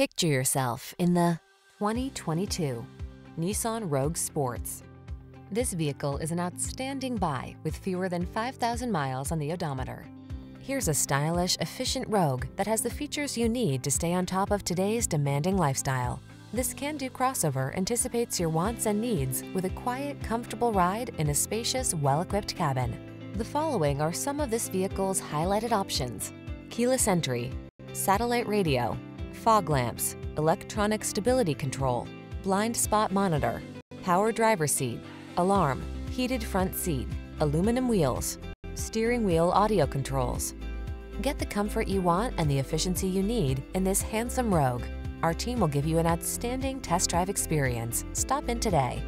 Picture yourself in the 2022 Nissan Rogue Sports. This vehicle is an outstanding buy with fewer than 5,000 miles on the odometer. Here's a stylish, efficient Rogue that has the features you need to stay on top of today's demanding lifestyle. This can-do crossover anticipates your wants and needs with a quiet, comfortable ride in a spacious, well-equipped cabin. The following are some of this vehicle's highlighted options. Keyless entry, satellite radio, fog lamps, electronic stability control, blind spot monitor, power driver seat, alarm, heated front seat, aluminum wheels, steering wheel audio controls. Get the comfort you want and the efficiency you need in this handsome Rogue. Our team will give you an outstanding test drive experience. Stop in today.